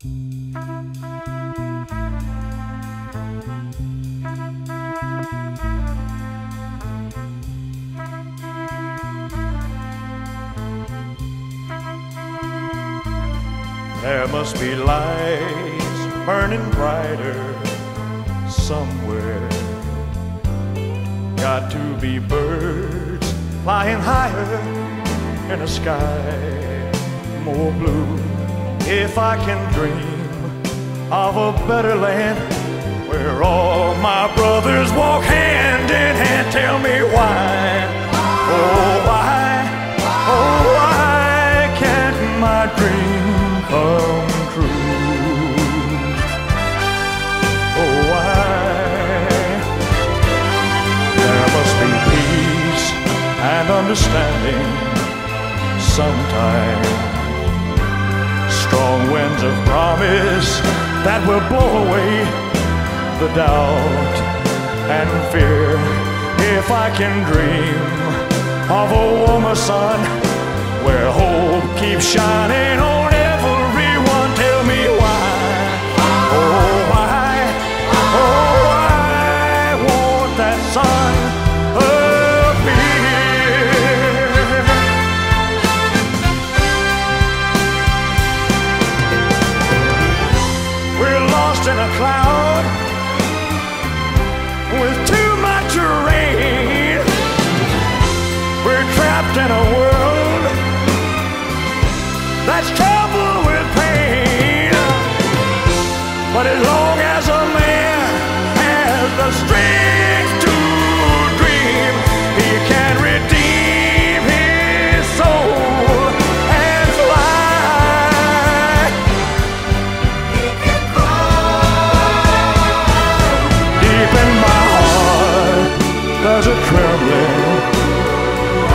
There must be lights burning brighter somewhere. Got to be birds flying higher in a sky more blue. If I can dream of a better land where all my brothers walk hand in hand, tell me why, oh why, oh why can't my dream come true? Oh why? There must be peace and understanding sometime. Strong winds of promise that will blow away the doubt and fear. If I can dream of a warmer sun where hope keeps shining on But as long as a man has the strength to dream, he can redeem his soul and fly. Deep in my heart, there's a trembling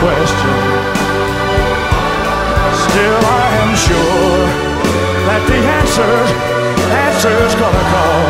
question. Still, I am sure that the answer, answer's gonna come.